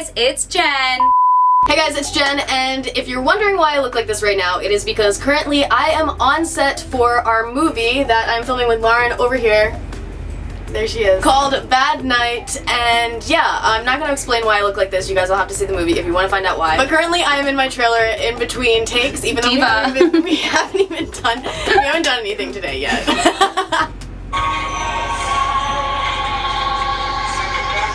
guys, it's Jenn. Hey guys, it's Jenn, and if you're wondering why I look like this right now, it is because currently I am on set for our movie that I'm filming with Lauren over here. There she is. Called Bad Night, and yeah, I'm not gonna explain why I look like this. You guys will have to see the movie if you want to find out why. But currently I am in my trailer in between takes, even though we haven't, even, we haven't even done we haven't done anything today yet.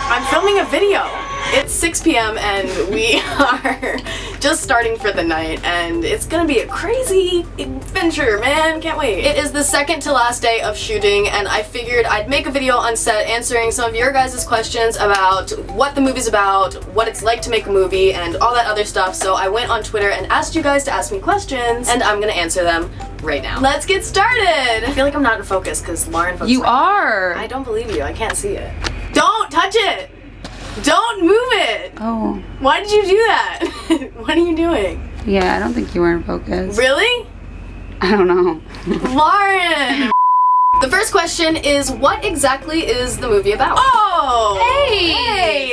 I'm filming a video. It's 6 p.m. and we are just starting for the night and it's gonna be a crazy adventure, man. Can't wait. It is the second to last day of shooting and I figured I'd make a video on set answering some of your guys' questions about what the movie's about, what it's like to make a movie, and all that other stuff. So I went on Twitter and asked you guys to ask me questions and I'm gonna answer them right now. Let's get started! I feel like I'm not in focus because Lauren focused You my- are. I don't believe you. I can't see it. Don't touch it! Don't move it! Oh, Why did you do that? what are you doing? yeah, I don't think you were in focus. Really? I don't know. Lauren! the first question is what exactly is the movie about? Oh! Hey! Hey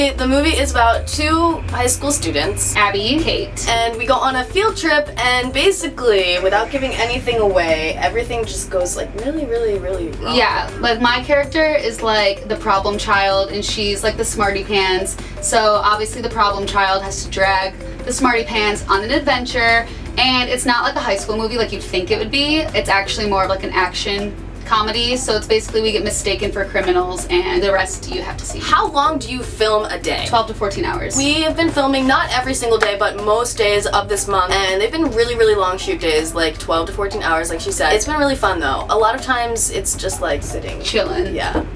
basically, the movie is about two high school students. Abby and Kate. And we go on a field trip, and basically, without giving anything away, everything just goes like really, really, really wrong. Yeah, like my character is like the problem child and she's like the smarty pants. So obviously the problem child has to drag the smarty pants on an adventure and it's not like a high school movie like you'd think it would be. It's actually more of like an action comedy. So it's basically we get mistaken for criminals and the rest you have to see. How long do you film a day? 12 to 14 hours. We have been filming not every single day, but most days of this month, and they've been really, really long shoot days, like 12 to 14 hours, like she said. It's been really fun though. A lot of times it's just like sitting. chilling. Yeah.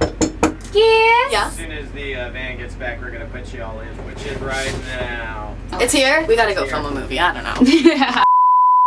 Yes. Yeah. As soon as the uh, van gets back, we're gonna put you all in, which is right now. It's here. We gotta go Here. film a movie. I don't know. Yeah.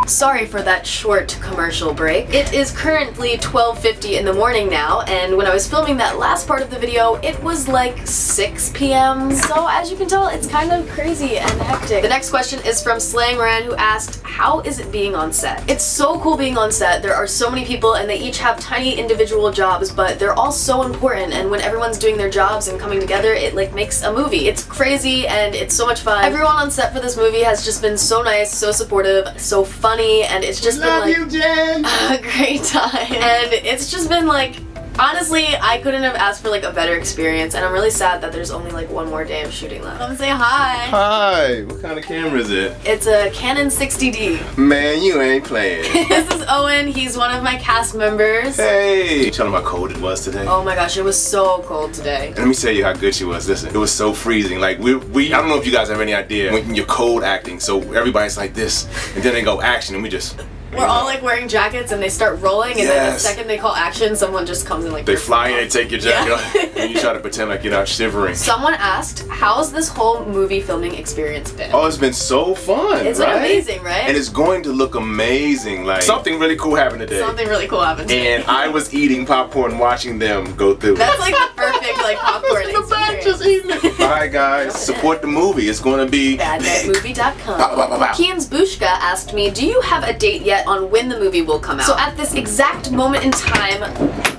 Sorry for that short commercial break. It is currently 12.50 in the morning now, and when I was filming that last part of the video, it was like 6 p.m. So as you can tell, it's kind of crazy and hectic. The next question is from Slang Ran, who asked, how is it being on set? It's so cool being on set. There are so many people, and they each have tiny individual jobs, but they're all so important, and when everyone's doing their jobs and coming together, it like makes a movie. It's crazy, and it's so much fun. Everyone on set for this movie has just been so nice, so supportive, so funny, and it's just been like Jenn! a great time. And it's just been like, honestly, I couldn't have asked for like a better experience. And I'm really sad that there's only like one more day of shooting left. Come say hi. Hi, what kind of camera is it? It's a Canon 60D. Man, you ain't playing. this is Owen. He's one of my cast members. hey! Tell him how cold it was today. Oh my gosh, it was so cold today. Let me tell you how good she was. Listen, it was so freezing. Like we, we, I don't know if you guys have any idea when you're cold acting. So everybody's like this, and then they go action, and we just We're all like wearing jackets and they start rolling, and then the Yes. second they call action, someone just comes in like they fly and they take your jacket Yeah. off, and you try to pretend like you're not shivering. Someone asked, how's this whole movie filming experience been? Oh, it's been so fun, It's been right? amazing, right? And it's going to look amazing. Like something really cool happened today. Something really cool happened. today. and I was eating popcorn, watching them go through. That's like the perfect like popcorn experience. Bye guys, support the movie. It's going to be. Bow, bow, bow, BadNightMovie.com. bow. Kian's Bushka asked me, do you have a date yet on when the movie will come out? So at this exact moment in time,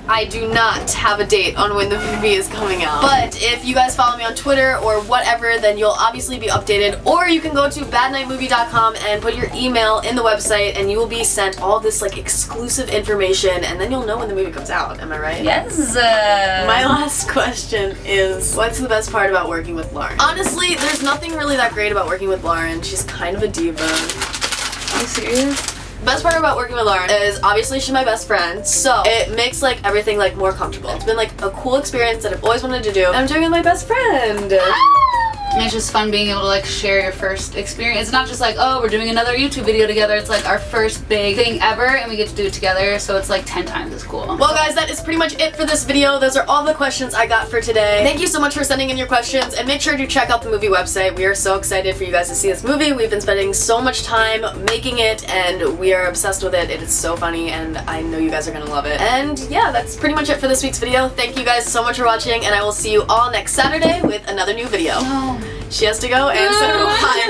I do not have a date on when the movie is coming out. But if you guys follow me on Twitter or whatever, then you'll obviously be updated. Or you can go to badnightmovie.com and put your email in the website and you will be sent all this like exclusive information and then you'll know when the movie comes out. Am I right? Yes. Uh, My last question is what's the best part about working with Lauren? Honestly, there's nothing really that great about working with Lauren. She's kind of a diva. Are you serious? Best part about working with Lauren is obviously she's my best friend, so it makes like everything like more comfortable. It's been like a cool experience that I've always wanted to do. I'm doing it with my best friend. Ah! And It's just fun being able to like share your first experience. It's not just like, oh, we're doing another YouTube video together. It's like our first big thing ever and we get to do it together. So it's like 10 times as cool. Well guys, that is pretty much it for this video. Those are all the questions I got for today. Thank you so much for sending in your questions and make sure to check out the movie website. We are so excited for you guys to see this movie. We've been spending so much time making it and we are obsessed with it. It is so funny and I know you guys are gonna love it. And yeah, that's pretty much it for this week's video. Thank you guys so much for watching and I will see you all next Saturday with another new video. No. She has to go and so do I.